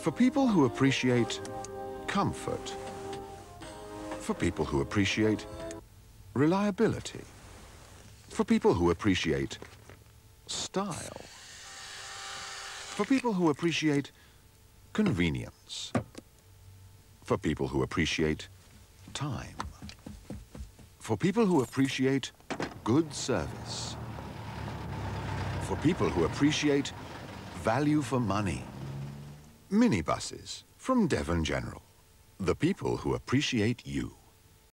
For people who appreciate comfort. For people who appreciate reliability. For people who appreciate style. For people who appreciate convenience. For people who appreciate time. For people who appreciate good service. For people who appreciate value for money. Minibuses from Devon General. The people who appreciate you.